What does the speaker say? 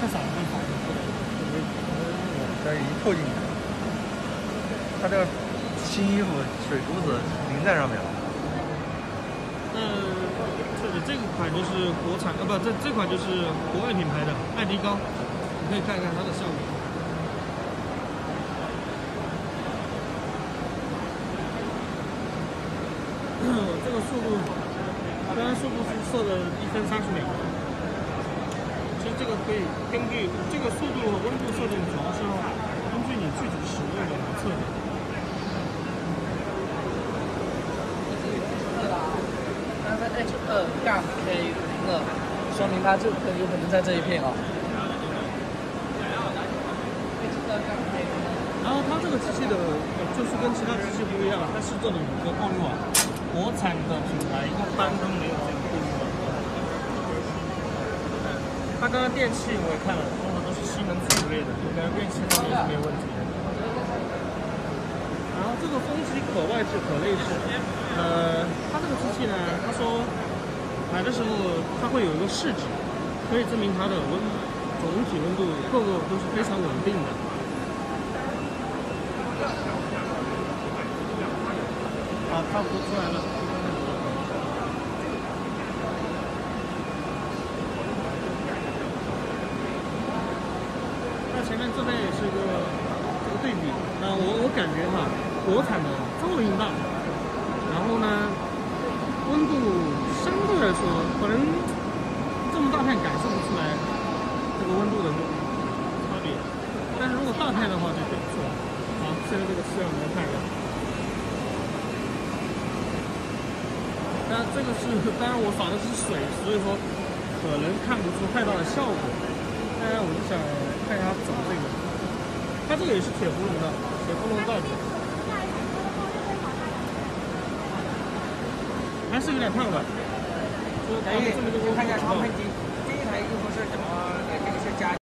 太少了，太少了。这一透进去，他这个新衣服水珠子淋在上面了。这个款就是国产，呃、啊，不，这这款就是国外品牌的爱迪高，你可以看看它的效果。这个速度，虽然速度是测的一分三十秒。这个可以根据这个速度和温度设定，主要是根据你具体使用的来测的。杠 K 零二，说明它就可有可能在这一片哦。然后它这个机器的，就是跟其他机器不一样，它是这种五个过滤网，国产的品牌一般都没有这个过滤网。它刚刚电器我也看了，通常都是西门子之类的，应该电器方面是没有问题的。然后这个风机可外置可内置，呃，它这个机器呢，他说买的时候它会有一个试纸，可以证明它的温总体温度各个都是非常稳定的。啊，它浮出来了。前面这边也是一个这个对比，那我我感觉哈，国产的噪音大，然后呢，温度相对来说可能这么大片感受不出来这个温度的差别，但是如果大片的话就可以出来。好，现在这个试样我们看一下。当然这个是，当然我撒的是水，所以说可能看不出太大的效果。当然我就想看一下走这个，它这个也是铁葫芦的，铁葫芦造型，还是有点烫的。就是可以这么多看一下长喷机，这一台又不是怎么给这个是加